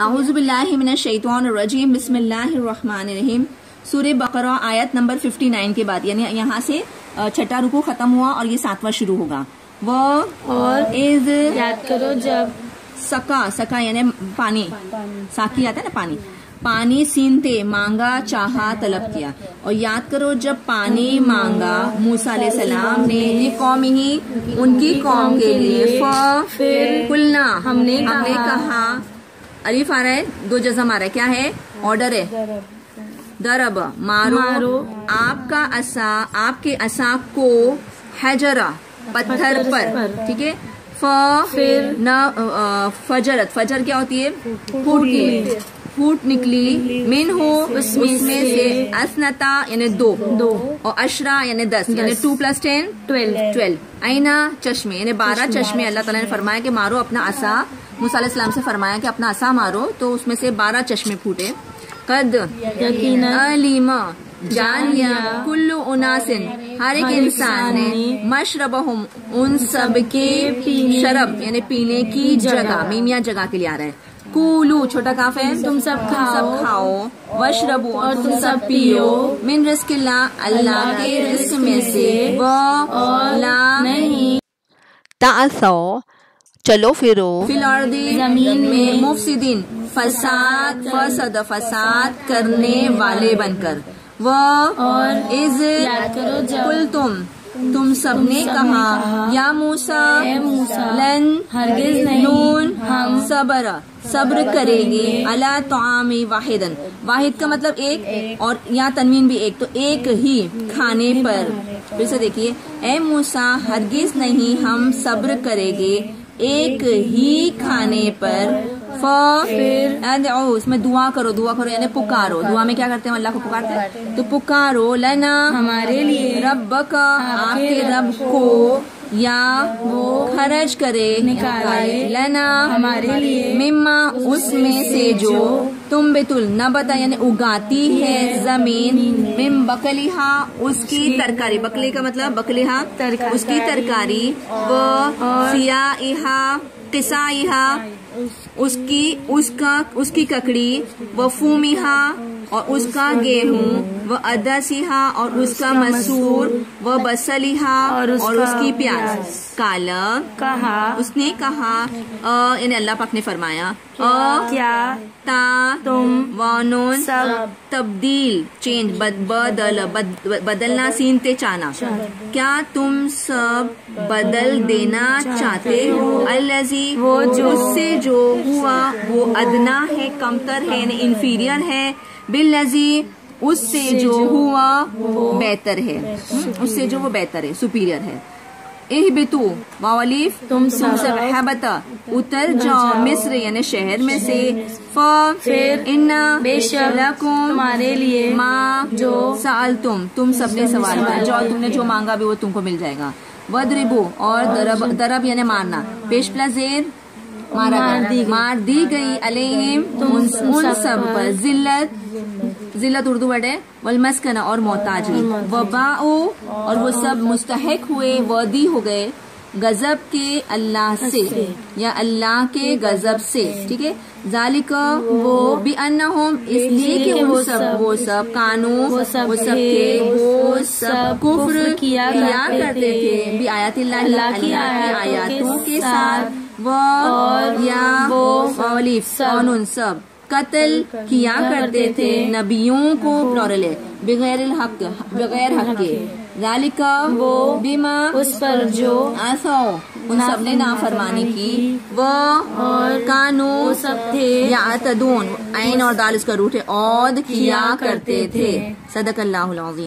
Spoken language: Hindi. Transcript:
आउज़बिल्लिमिनशैतानरजीम बिस्मिल्लाहिर्रहमानिर्रहीम सूर्य बकरा आयत नंबर 59 के बाद यानी यहाँ से छठा रुकू खत्म हुआ और ये सातवां शुरू होगा। वो और इज़ याद करो जब सका सका यानी पानी। साकी आता है ना पानी। पानी सीनते मांगा चाहा तलब किया। और याद करो जब पानी मांगा मूसा सलाम ने ये कौम ही उनकी कौम के लिए फिर कुलना हमने कहा अलीफ आ रहा है दो जजम आ रहा है। क्या है? ऑर्डर है। दरब। मारो, मारो। आपका असा आपके असा को हजरा पत्थर पर। ठीक है? फ फिर न फजरत। फजर क्या होती है? फूट। निकली। फूट निकली। मिन हो उसमें, से। असनता यानी दो। दो। और अशरा यानी दस। यानी two plus ten twelve twelve आईना चश्मे। यानी बारह चश्मे। अल्लाह ताला ने फरमाया कि मारो अपना असा। मूसा अलैहिस्सलाम से फरमाया कि अपना असा मारो तो उसमें से बारह चश्मे फूटे। कद? अलीमा। जान लिया। कुल्लु उनासिन। हर एक इंसान ने मशरबहुम उन सब के शरब यानी पीने की जगह। मीमिया जगह के लिए आ रहा है। कूलू छोटा काफ है। तुम सब तुम सब खाओ खाओ वशरबू और तुम सब पियो। मिन रिस्किल्ला अल्लाह के रिस्क में से वो और ला नहीं। तासो चलो फिरो ज़मीन में। मुफसिदीन फसाद फसद फसाद करने वाले बनकर। वो और इज़ कुल तुम। तुम सबने कहा कहा, या मूसा लन हरगिज नून हम सबर सब्र करेंगे। अला तोआमी वाहिदन। वाहिद का मतलब एक और यहाँ तनवीन भी एक तो एक ही खाने पर। फिर से देखिए ए मूसा हरगिज नहीं हम सब्र करेंगे। एक ही खाने पर फिर ओ इसमें दुआ करो दुआ करो यानी पुकारो। दुआ में क्या करते हैं? अल्लाह को पुकारते हैं? तो पुकारो लना हमारे लिए रब का आपके रब को या वो खर्च करे। निकाले। लना हमारे लिए। मिम्मा उसमें से जो तुम बेतुल न बता यानी उगाती है ज़मीन। मिम बकलिहा उसकी तरकारी। बकली का मतलब बकलिहा। उसकी तरकारी। वो सियाइहा किसाइहा उसकी उसका उसकी ककड़ी व फूमिहा और उसका गेहूँ व अदसिहा और उसका मसूर व बसलिहा और और उसकी प्याज। काला। कहा। उसने कहा अ अल्लाह पाक ने फरमाया अ क्या? ता तुम? वानून सब। तब्दील। चेंज बद, बदल बद, बदलना सीनते चाना। क्या तुम सब बदल देना चाहते हो? अल्लजी वो जो- उससे जो हुआ वो अदना है कमतर है यानी इंफीरियर है। बिल्लजी उससे जो हुआ वो बेहतर है। हम्म, उससे जो वो बेहतर है सुपीरियर है। एह बेतु वावलीफ तुम हैबता उतर जाओ मिस्र यानी शहर में से। फिर इन्ना बेशक तुम्हारे लिए माँ जो साल तुम तुम सबने सवाल किया। जो तुमने जो मांगा भी वो तुमको मिल जाएगा। वद्रिबू और दरब दरब यानी मारना। पेश प्लस जेर मारा मार गया दी गई। मार दी गई। अलैहिम तुम उन, सब उन सब पर। जिल्लत जिल्लत उर्दू वर्ड है वलमस्कना और मोहताजी। वबाओ और वो सब मुस्तहक हुए वदी हो गए। गजब के अल्लाह से या अल्लाह के गजब से ठीक है जालिक वो भी अन्ना होम इसलिए कि वो सब वो सब कानून वो सब थे, के वो सब कुफ्र किया करते थे। भी आयातिल्लाह अल्लाह की आयतों आयतों के साथ वो या वो सब कत्ल किया करते थे? नबियों को प्लॉरल है। बगैर हक बगैर हक के। लालिका वो बीमा उस पर जो आसो उन सबने नाफरमानी की। वो और कानू सब थे। या तदून आइन और दाल इसका रूट है औद किया करते थे। सदक अल्लाह